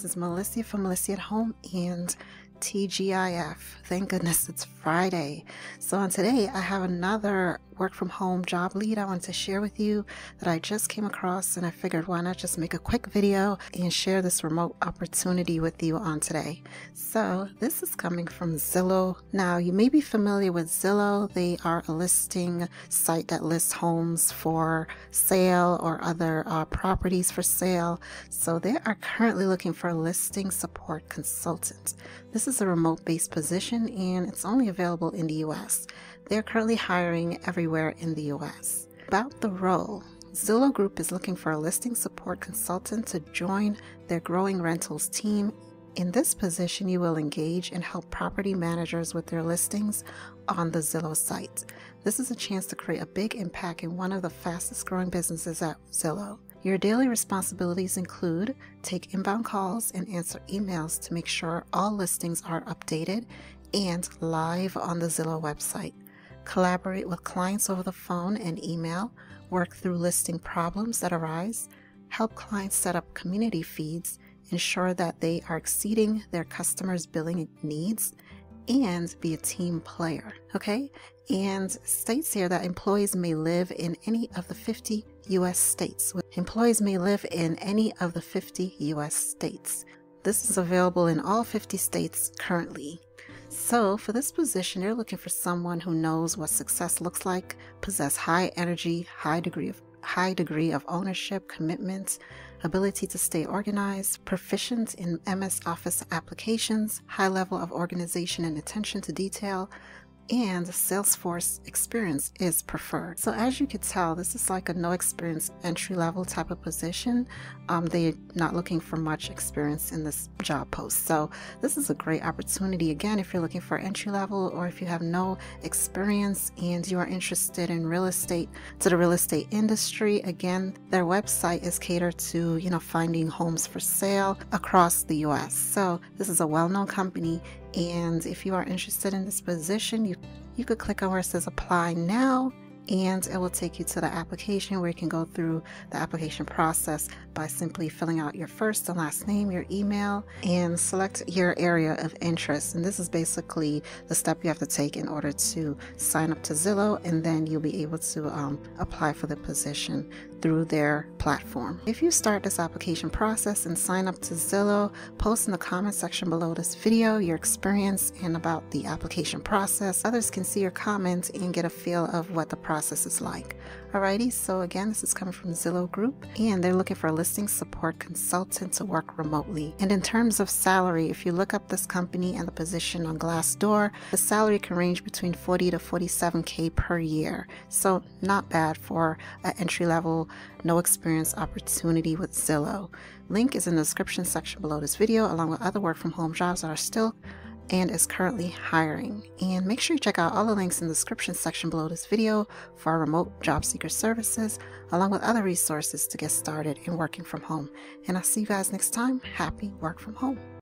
This is Melecia from Melecia at Home and TGIF. Thank goodness it's Friday. So, on today, I have another work from home job lead I want to share with you that I just came across, and I figured why not just make a quick video and share this remote opportunity with you on today. So, this is coming from Zillow. Now, you may be familiar with Zillow, they are a listing site that lists homes for sale or other uh, properties for sale. So, they are currently looking for a listing support consultant. This is a remote based position and it's only available in the US. They're currently hiring everywhere in the US. About the role, Zillow Group is looking for a listing support consultant to join their growing rentals team. In this position, you will engage and help property managers with their listings on the Zillow site. This is a chance to create a big impact in one of the fastest growing businesses at Zillow. Your daily responsibilities include take inbound calls and answer emails to make sure all listings are updated and live on the Zillow website. Collaborate with clients over the phone and email, work through listing problems that arise, help clients set up community feeds, ensure that they are exceeding their customers' billing needs, and be a team player. Okay? And states here that employees may live in any of the 50 US states. Employees may live in any of the 50 US states. This is available in all 50 states currently. So, for this position, you're looking for someone who knows what success looks like, possess high energy, high degree of high degree of ownership, commitment, ability to stay organized, proficient in MS Office applications, high level of organization and attention to detail, and Salesforce experience is preferred. So as you could tell, this is like a no experience entry level type of position. Um, they're not looking for much experience in this job post. So this is a great opportunity. Again, if you're looking for entry level or if you have no experience and you are interested in real estate to the real estate industry, again, their website is catered to, you know, finding homes for sale across the US. So this is a well-known company and if you are interested in this position, you, you could click on where it says apply now and it will take you to the application where you can go through the application process by simply filling out your first and last name, your email, and select your area of interest. And this is basically the step you have to take in order to sign up to Zillow, and then you'll be able to um, apply for the position through their platform. If you start this application process and sign up to Zillow, post in the comment section below this video your experience and about the application process. Others can see your comments and get a feel of what the process is like. Alrighty, so again, this is coming from Zillow Group, and they're looking for a listing support consultant to work remotely. And in terms of salary, if you look up this company and the position on Glassdoor, the salary can range between 40 to 47k per year. So not bad for an entry level, no experience opportunity with Zillow. Link is in the description section below this video, along with other work from home jobs that are still and is currently hiring. And make sure you check out all the links in the description section below this video for our remote job seeker services, along with other resources to get started in working from home. And I'll see you guys next time. Happy work from home.